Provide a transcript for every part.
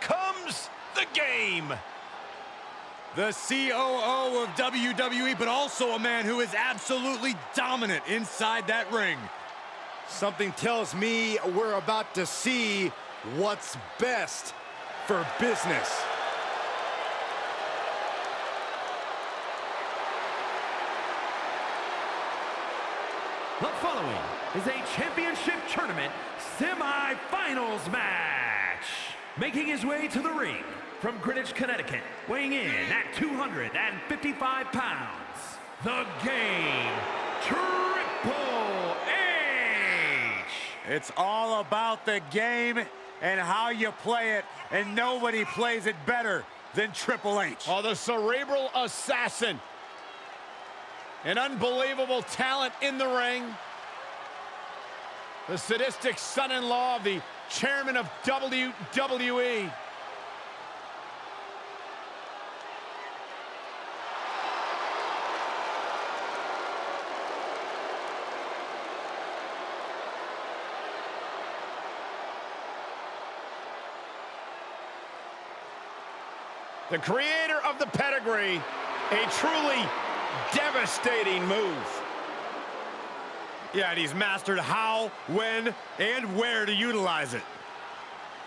comes the game. The COO of WWE, but also a man who is absolutely dominant inside that ring. Something tells me we're about to see what's best for business. The following is a championship tournament semi-finals match. Making his way to the ring from Greenwich, Connecticut, weighing in at 255 pounds, the game, Triple H. It's all about the game and how you play it, and nobody plays it better than Triple H. Oh, the cerebral assassin. An unbelievable talent in the ring. The sadistic son-in-law of the chairman of WWE. The creator of the pedigree, a truly devastating move. Yeah, and he's mastered how, when, and where to utilize it.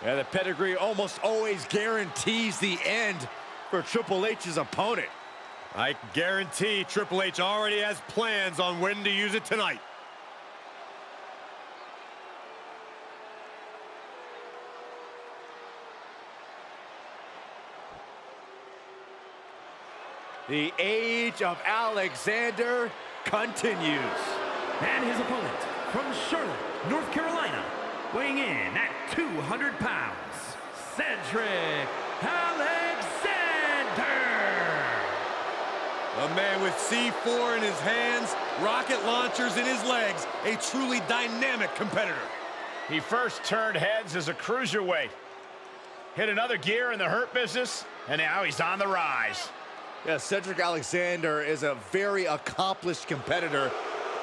Yeah, the pedigree almost always guarantees the end for Triple H's opponent. I guarantee Triple H already has plans on when to use it tonight. The age of Alexander continues. And his opponent from Charlotte, North Carolina, weighing in at 200 pounds, Cedric Alexander. A man with C4 in his hands, rocket launchers in his legs, a truly dynamic competitor. He first turned heads as a cruiserweight. Hit another gear in the hurt business, and now he's on the rise. Yeah, Cedric Alexander is a very accomplished competitor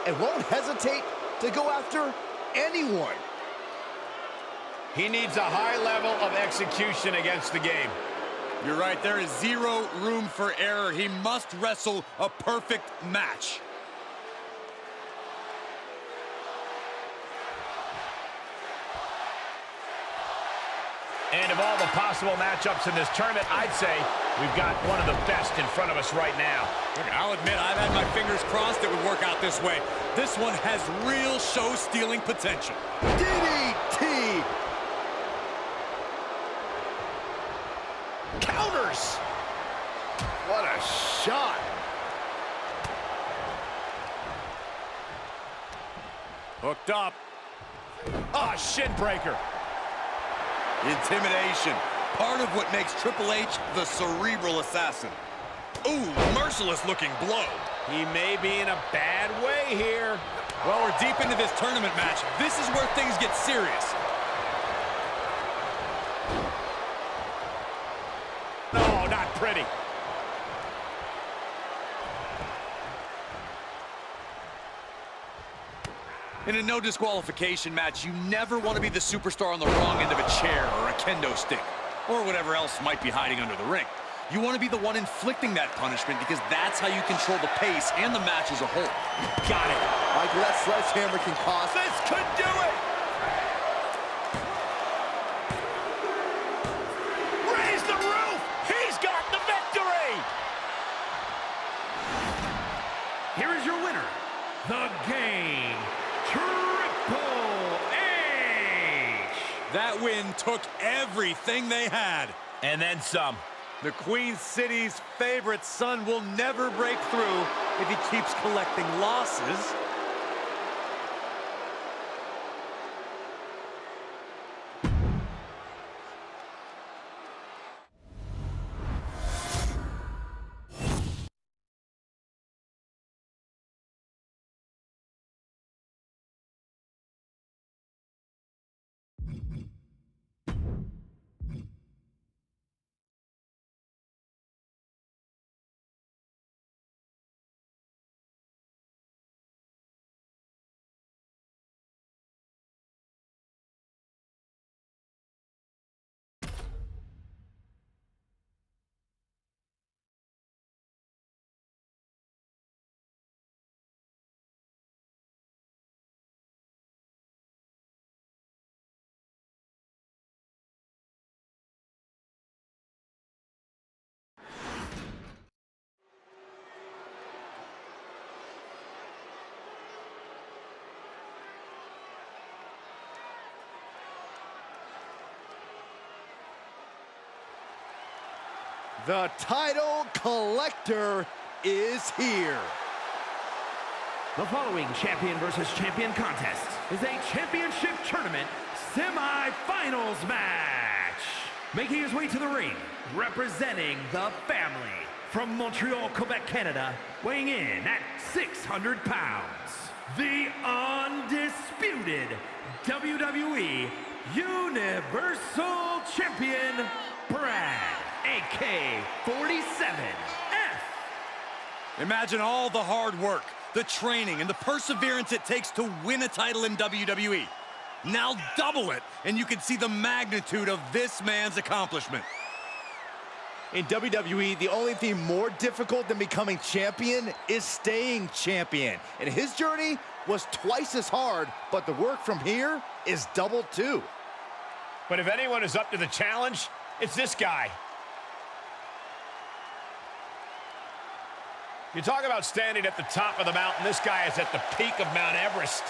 and won't hesitate to go after anyone. He needs a high level of execution against the game. You're right, there is zero room for error. He must wrestle a perfect match. And of all the possible matchups in this tournament, I'd say we've got one of the best in front of us right now. Look, I'll admit, I've had my fingers crossed it would work out this way. This one has real show-stealing potential. DDT! Counters! What a shot! Hooked up. Ah, shin breaker. Intimidation. Part of what makes Triple H the cerebral assassin. Ooh, merciless looking blow. He may be in a bad way here. Well, we're deep into this tournament match. This is where things get serious. No, not pretty. In a no disqualification match, you never want to be the superstar on the wrong end of a chair or a kendo stick, or whatever else might be hiding under the ring. You want to be the one inflicting that punishment because that's how you control the pace and the match as a whole. Got it. Michael, that sledgehammer can cost. This could do it! Win took everything they had. And then some. The Queen City's favorite son will never break through if he keeps collecting losses The title collector is here. The following champion versus champion contest is a championship tournament semi-finals match. Making his way to the ring, representing the family from Montreal, Quebec, Canada, weighing in at 600 pounds, the undisputed WWE Universal Champion, Brad, AK-47F. Imagine all the hard work, the training, and the perseverance it takes to win a title in WWE. Now double it, and you can see the magnitude of this man's accomplishment. In WWE, the only thing more difficult than becoming champion is staying champion. And his journey was twice as hard, but the work from here is double too. But if anyone is up to the challenge, it's this guy. You talk about standing at the top of the mountain, this guy is at the peak of Mount Everest.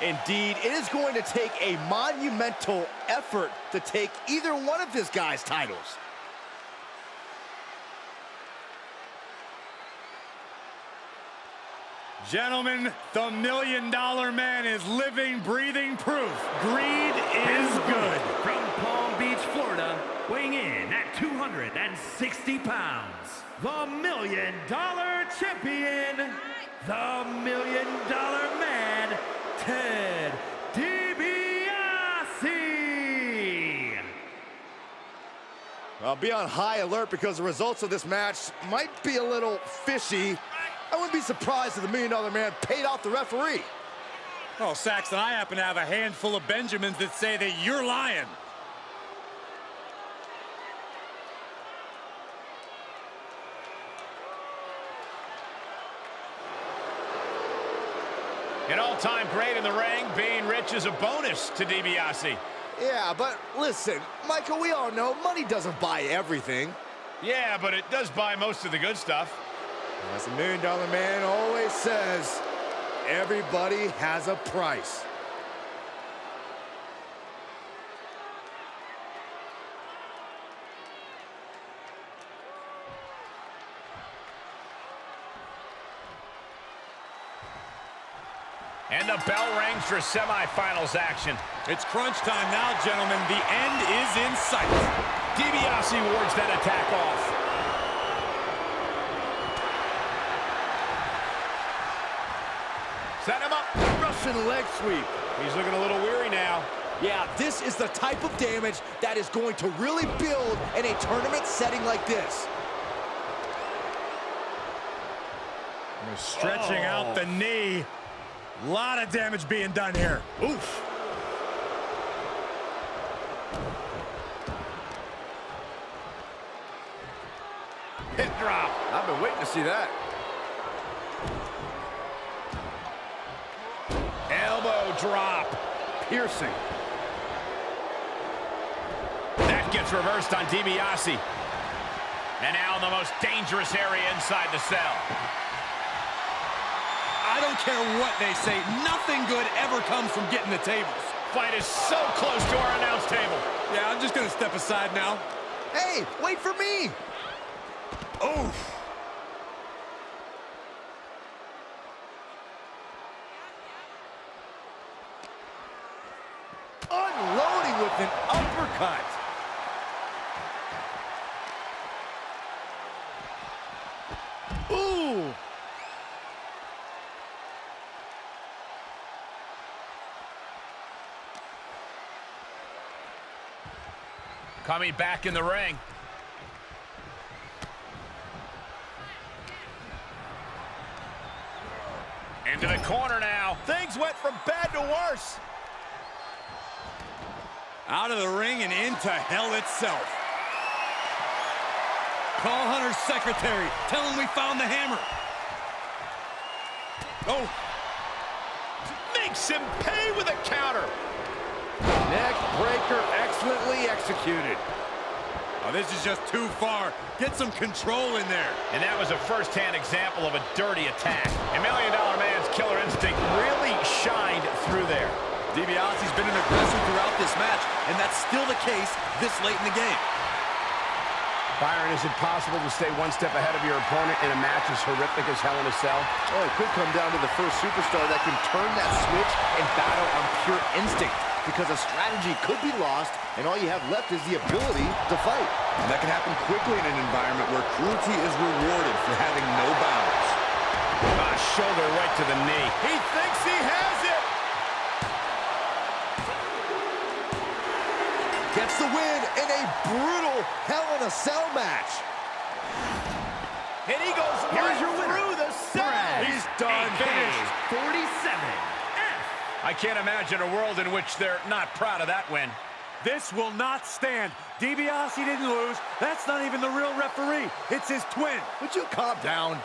Indeed, it is going to take a monumental effort to take either one of this guy's titles. Gentlemen, the Million Dollar Man is living, breathing proof. Greed is good. From Palm Beach, Florida, weighing in at 260 pounds, the Million Dollar Champion, the Million Dollar Man, Ted DiBiase. I'll be on high alert because the results of this match might be a little fishy. I wouldn't be surprised if the Million Dollar Man paid off the referee. Oh, Saxton, I happen to have a handful of Benjamins that say that you're lying. An all-time great in the ring, being rich is a bonus to DiBiase. Yeah, but listen, Michael, we all know money doesn't buy everything. Yeah, but it does buy most of the good stuff. As the Million Dollar Man always says, everybody has a price. And the bell rings for semifinals action. It's crunch time now, gentlemen. The end is in sight. DiBiase wards that attack off. Set him up. Russian leg sweep. He's looking a little weary now. Yeah, this is the type of damage that is going to really build in a tournament setting like this. Stretching out the oh. knee. Lot of damage being done here. Oof. Hip drop. I've been waiting to see that. Elbow drop. Piercing. That gets reversed on DiBiase. And now in the most dangerous area inside the cell. I don't care what they say. Nothing good ever comes from getting the tables. Fight is so close to our announce table. Yeah, I'm just going to step aside now. Hey, wait for me. Oof. Unloading with an uppercut. Ooh. Coming back in the ring. Into the corner now. Things went from bad to worse. Out of the ring and into hell itself. Call Hunter's secretary. Tell him we found the hammer. Oh, Makes him pay with a counter. Neck breaker excellently executed. oh, this is just too far. Get some control in there. And that was a first-hand example of a dirty attack. And Million Dollar Man's killer instinct really shined through there. DiBiase's been an aggressor throughout this match, and that's still the case this late in the game. Byron, is it possible to stay one step ahead of your opponent in a match as horrific as Hell in a Cell? Oh, it could come down to the first superstar that can turn that switch and battle on pure instinct because a strategy could be lost and all you have left is the ability to fight. And that can happen quickly in an environment where cruelty is rewarded for having no bounds. Ah, shoulder right to the knee. He thinks he has it! Gets the win in a brutal Hell in a Cell match. And he goes Here's right your winner, through the cell. He's done. Finished. 47. I can't imagine a world in which they're not proud of that win. This will not stand. DiBiase didn't lose. That's not even the real referee. It's his twin. Would you calm down?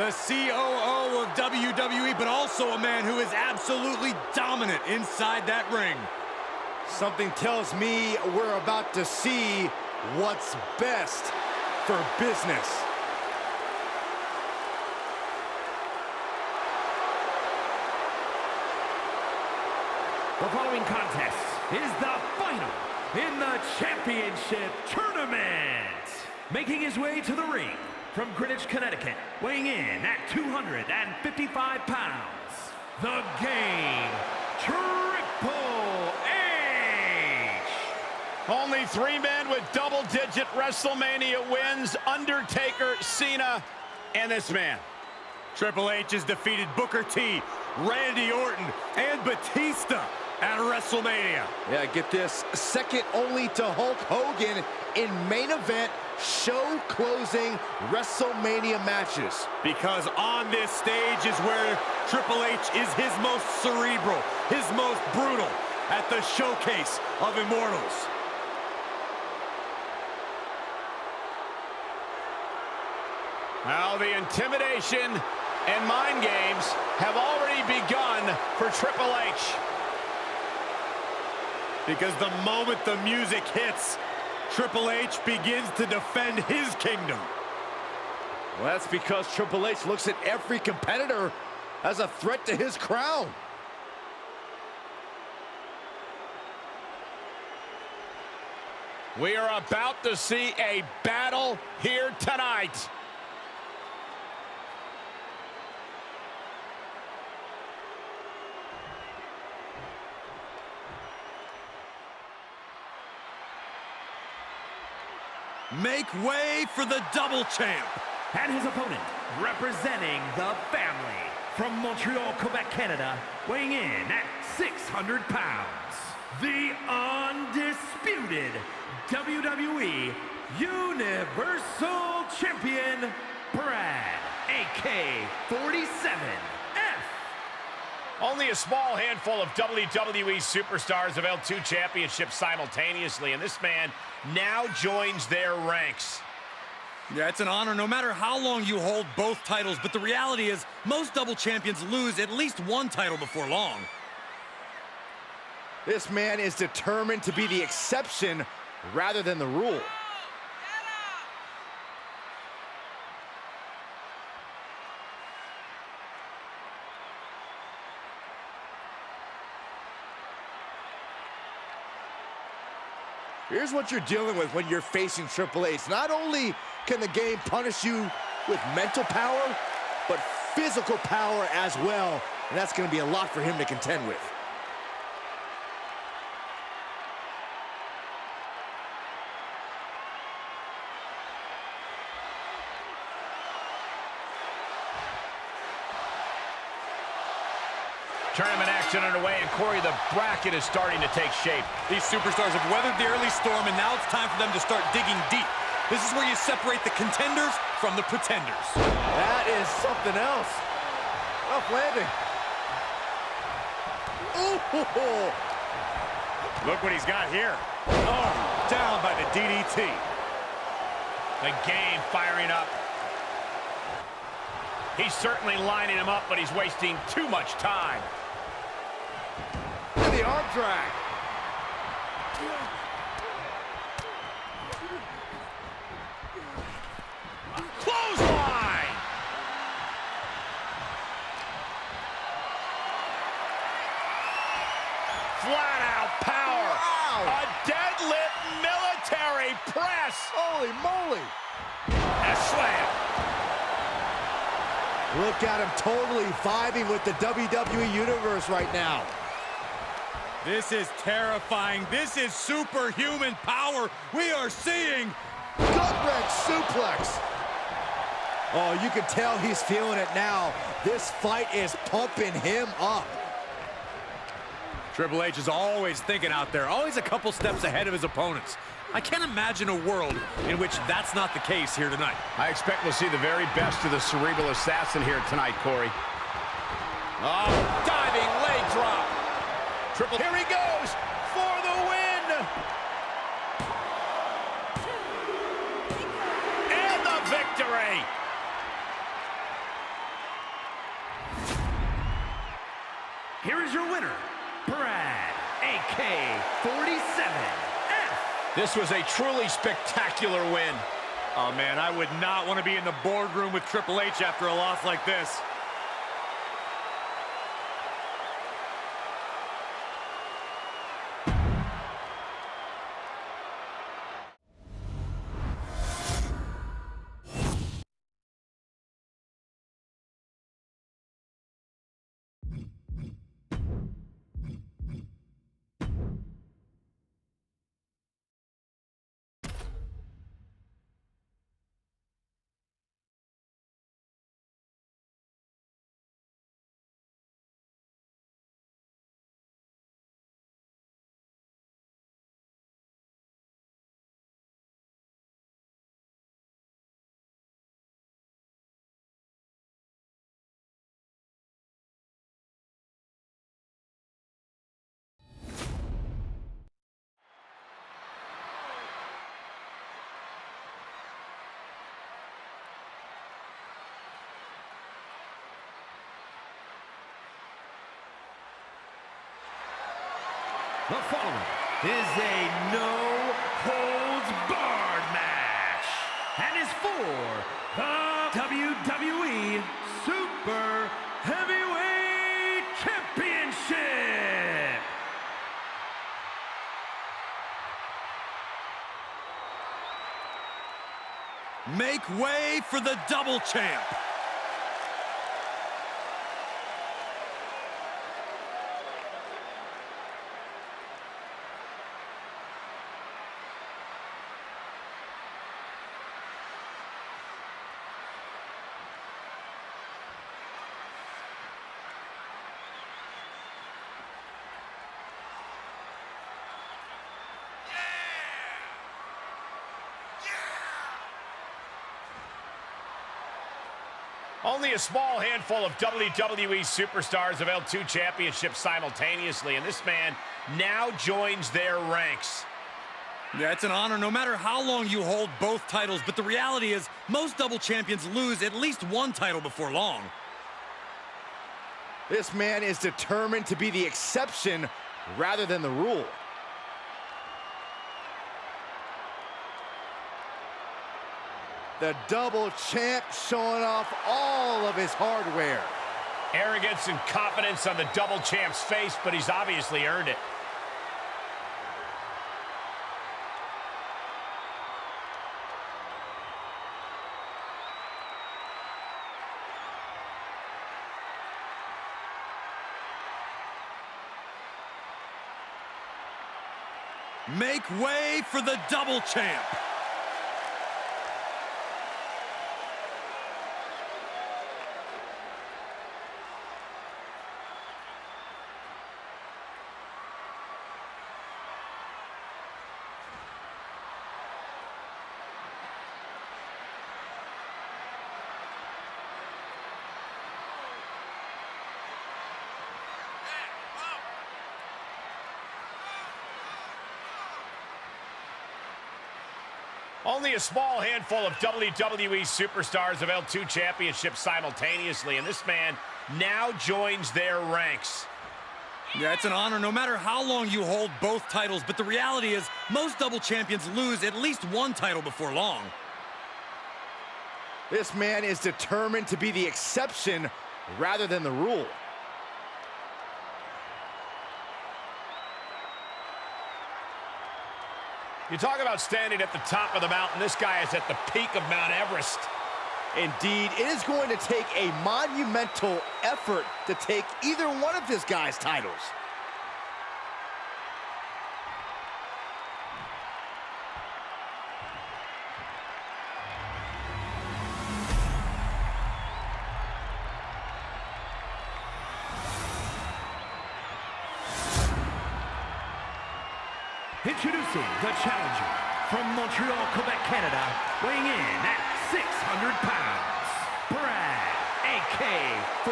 The COO of WWE, but also a man who is absolutely dominant inside that ring. Something tells me we're about to see what's best for business. The following contest is the final in the championship tournament. Making his way to the ring from Greenwich, Connecticut, weighing in at 255 pounds, the game, Triple H. Only three men with double-digit WrestleMania wins, Undertaker, Cena, and this man. Triple H has defeated Booker T, Randy Orton, and Batista at WrestleMania. Yeah, get this. Second only to Hulk Hogan in main event show closing WrestleMania matches. Because on this stage is where Triple H is his most cerebral, his most brutal, at the showcase of immortals. Now the intimidation and mind games have already begun for Triple H. Because the moment the music hits, Triple H begins to defend his kingdom. Well, that's because Triple H looks at every competitor as a threat to his crown. We are about to see a battle here tonight. Make way for the double champ. And his opponent, representing the family, from Montreal, Quebec, Canada, weighing in at 600 pounds, the undisputed WWE Universal Champion, Brad, AK-47F. Only a small handful of WWE superstars have held two championships simultaneously, and this man now joins their ranks. Yeah, it's an honor no matter how long you hold both titles, but the reality is most double champions lose at least one title before long. This man is determined to be the exception rather than the rule. Here's what you're dealing with when you're facing Triple H. Not only can the game punish you with mental power, but physical power as well. And that's going to be a lot for him to contend with. Tournament action underway, and Corey, the bracket is starting to take shape. These superstars have weathered the early storm, and now it's time for them to start digging deep. This is where you separate the contenders from the pretenders. That is something else. Rough landing. Ooh. Look what he's got here. Oh, down by the DDT. The game firing up. He's certainly lining him up, but he's wasting too much time. The arm drag. Clothesline! Flat out power. Wow. A deadlift military press. Holy moly. A slam. Look at him totally vibing with the WWE Universe right now. This is terrifying. This is superhuman power we are seeing. Gut-wrench suplex. Oh, you can tell he's feeling it now. This fight is pumping him up. Triple H is always thinking out there, always a couple steps ahead of his opponents. I can't imagine a world in which that's not the case here tonight. I expect we'll see the very best of the cerebral assassin here tonight, Corey. Oh, diving leg drop. Triple. Here he goes for the win. And the victory. Here is your winner, Brad, AK-47F. This was a truly spectacular win. Oh, man, I would not want to be in the boardroom with Triple H after a loss like this. The following is a no-holds-barred match and is for the WWE Super Heavyweight Championship. Make way for the double champ. Only a small handful of WWE superstars have held two championships simultaneously, and this man now joins their ranks. Yeah, it's an honor no matter how long you hold both titles, but the reality is most double champions lose at least one title before long. This man is determined to be the exception rather than the rule. The double champ showing off all of his hardware. Arrogance and confidence on the double champ's face, but he's obviously earned it. Make way for the double champ. Only a small handful of WWE superstars have held two championships simultaneously, and this man now joins their ranks. Yeah, it's an honor no matter how long you hold both titles, but the reality is most double champions lose at least one title before long. This man is determined to be the exception rather than the rule. You talk about standing at the top of the mountain. This guy is at the peak of Mount Everest. Indeed, it is going to take a monumental effort to take either one of this guy's titles. Challenger from Montreal, Quebec, Canada, weighing in at 600 pounds, Brad, AK-47F.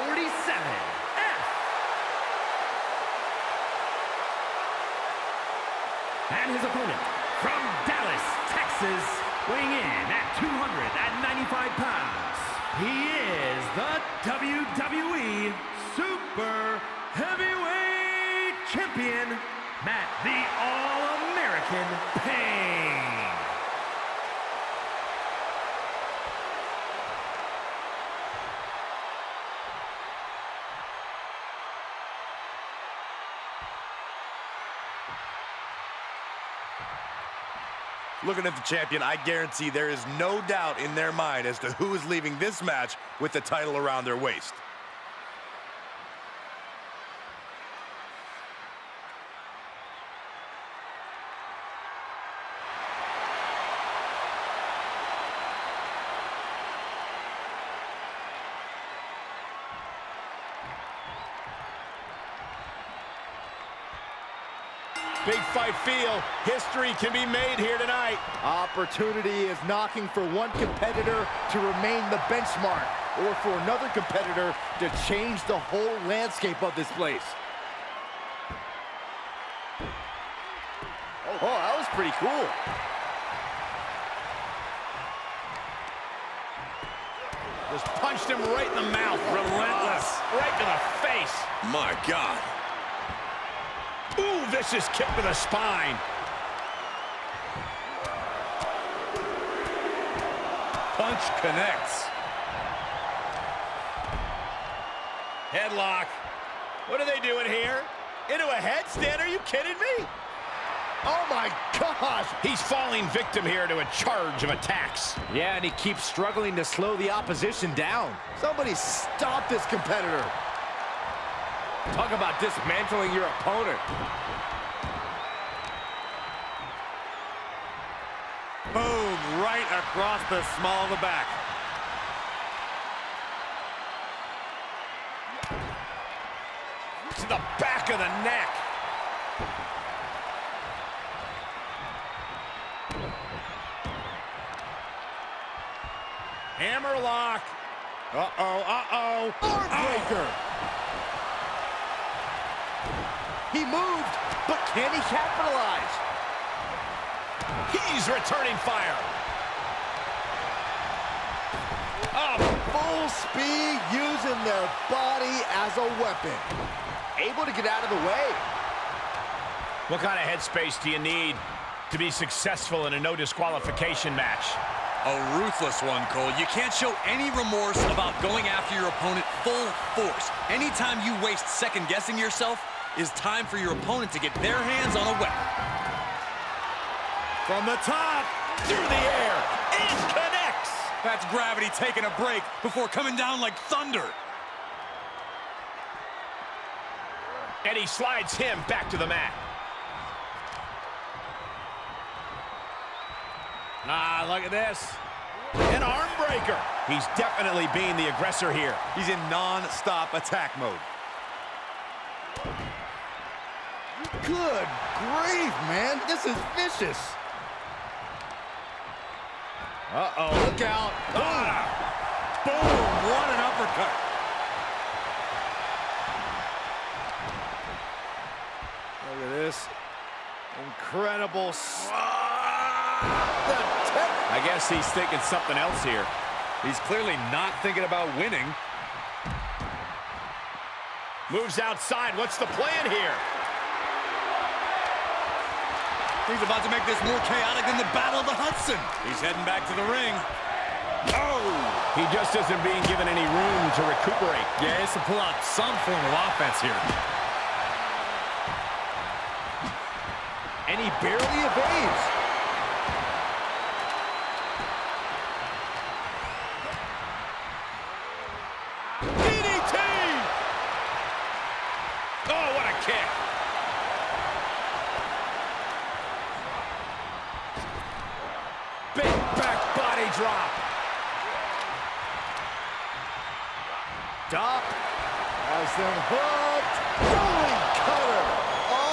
And his opponent from Dallas, Texas, weighing in at 295 pounds, he is the WWE Super Heavyweight Champion, Matt the All-American Payne. Looking at the champion, I guarantee there is no doubt in their mind as to who is leaving this match with the title around their waist. Big fight feel. History can be made here tonight. Opportunity is knocking for one competitor to remain the benchmark, or for another competitor to change the whole landscape of this place. Oh, that was pretty cool. Just punched him right in the mouth. Relentless. Right to the face. My God. Ooh, vicious kick to the spine. Punch connects. Headlock. What are they doing here? Into a headstand? Are you kidding me? Oh my gosh! He's falling victim here to a charge of attacks. Yeah, and he keeps struggling to slow the opposition down. Somebody stop this competitor. Talk about dismantling your opponent. Boom, right across the small of the back. To the back of the neck. Hammerlock. Uh-oh, uh-oh. Heartbreaker. He moved, but can he capitalize? He's returning fire. Oh, full speed using their body as a weapon. Able to get out of the way. What kind of headspace do you need to be successful in a no disqualification match? A ruthless one, Cole. You can't show any remorse about going after your opponent full force. Anytime you waste second-guessing yourself is time for your opponent to get their hands on a weapon. From the top, through the air, it connects! That's gravity taking a break before coming down like thunder. And he slides him back to the mat. Ah, look at this. An arm breaker. He's definitely being the aggressor here. He's in non-stop attack mode. Good grief, man. This is vicious. Uh-oh, look out. Ah. Boom! What an uppercut. Look at this. Incredible. Ah. I guess he's thinking something else here. He's clearly not thinking about winning. Moves outside. What's the plan here? He's about to make this more chaotic than the Battle of the Hudson. He's heading back to the ring. Oh! He just isn't being given any room to recuperate. Yeah, he has to pull out some form of offense here. And he barely evades. Big back body drop. Doc has them hooked. Rolling cutter.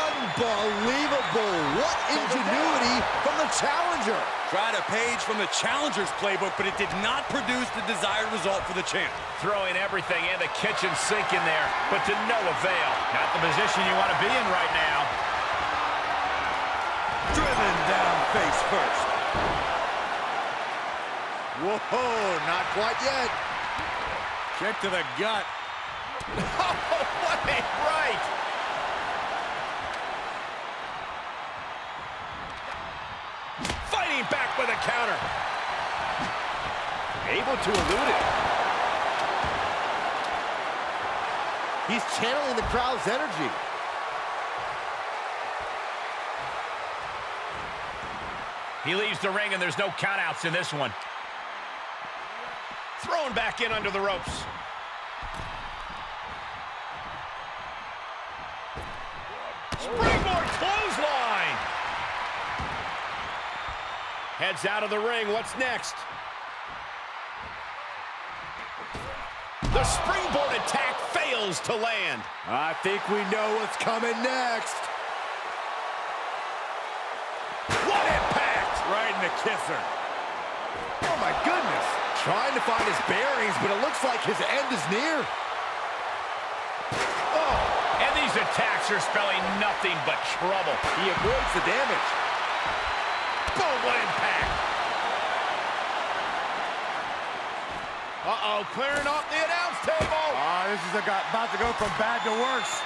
Unbelievable. What ingenuity from the challenger. Tried a page from the challenger's playbook, but it did not produce the desired result for the champ. Throwing everything in the kitchen sink in there, but to no avail. Not the position you want to be in right now. Driven down face first. Whoa, not quite yet. Kick to the gut. Oh, what a right! Fighting back with a counter. Able to elude it. He's channeling the crowd's energy. He leaves the ring, and there's no countouts in this one. Thrown back in under the ropes. Springboard clothesline. Heads out of the ring. What's next? The springboard attack fails to land. I think we know what's coming next. What impact! Right in the kisser. Oh, my goodness. Trying to find his bearings, but it looks like his end is near. Oh, and these attacks are spelling nothing but trouble. He avoids the damage. Boom, what impact! Uh-oh, clearing off the announce table. Ah, this is about to go from bad to worse.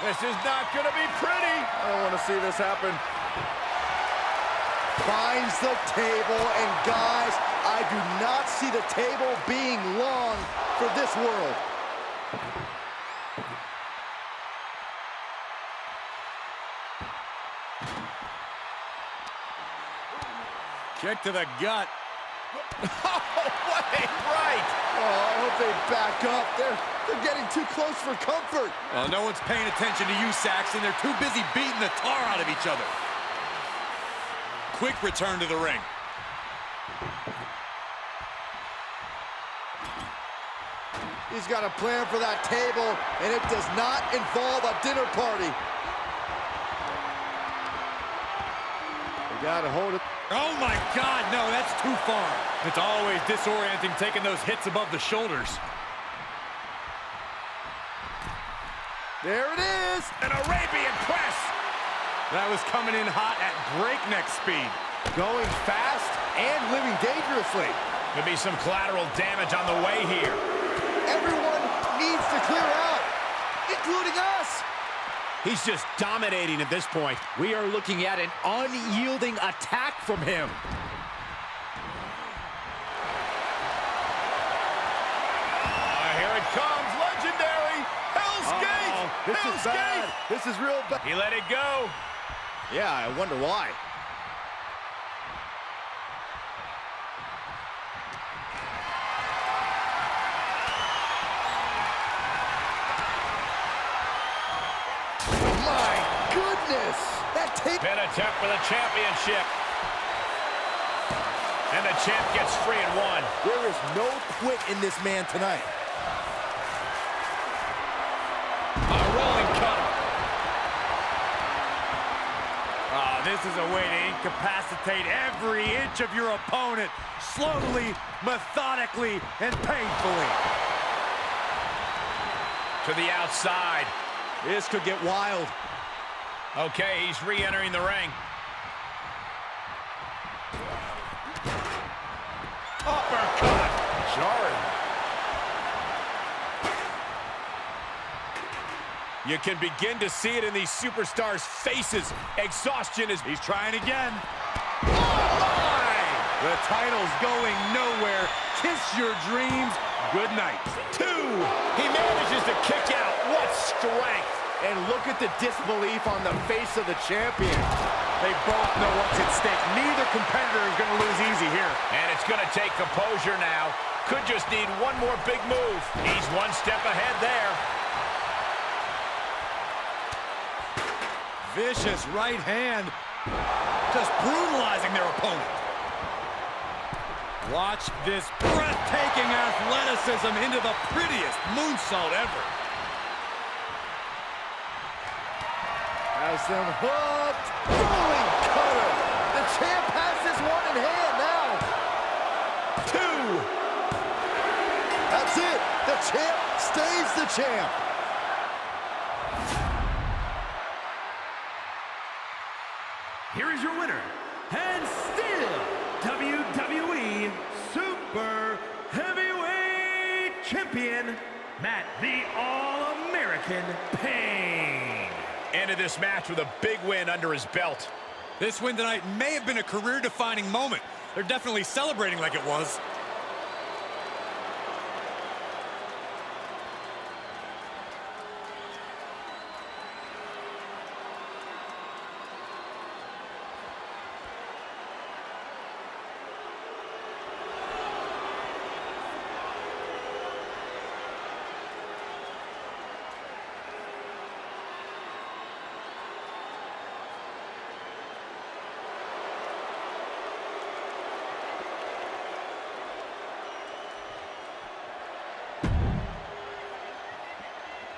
This is not going to be pretty. I don't want to see this happen. Finds the table, and guys, I do not see the table being long for this world. Kick to the gut. Oh, what a right! Oh, I hope they back up. They're, they're getting too close for comfort. Well, no one's paying attention to you, Saxon. They're too busy beating the tar out of each other. Quick return to the ring. He's got a plan for that table, and it does not involve a dinner party. They gotta hold it. Oh, my God, no, that's too far. It's always disorienting taking those hits above the shoulders. There it is. An Arabian press. That was coming in hot at breakneck speed. Going fast and living dangerously. Could be some collateral damage on the way here. Everyone needs to clear out, including us. He's just dominating at this point. We are looking at an unyielding attack from him. Uh, here it comes, legendary Hell's Gate. This Hell's is bad. Gate. This is real bad. He let it go. Yeah, I wonder why. Tape. Pin attempt for the championship. And the champ gets free and one. There is no quit in this man tonight. A rolling cutter. Ah, this is a way to incapacitate every inch of your opponent, slowly, methodically, and painfully. To the outside. This could get wild. Okay, he's re-entering the ring. Uppercut. Jarring. You can begin to see it in these superstars' faces. Exhaustion is... He's trying again. My! The title's going nowhere. Kiss your dreams. Good night. Two. He manages to kick out. What strength. And look at the disbelief on the face of the champion. They both know what's at stake. Neither competitor is going to lose easy here. And it's going to take composure now. Could just need one more big move. He's one step ahead there. Vicious right hand. Just brutalizing their opponent. Watch this breathtaking athleticism into the prettiest moonsault ever. Has them hooked. Rolling cutter. The champ has this one in hand now. Two. That's it. The champ stays the champ. Here is your winner, and still WWE Super Heavyweight Champion, Matt the All-American Pain. Ended this match with a big win under his belt. This win tonight may have been a career-defining moment. They're definitely celebrating like it was.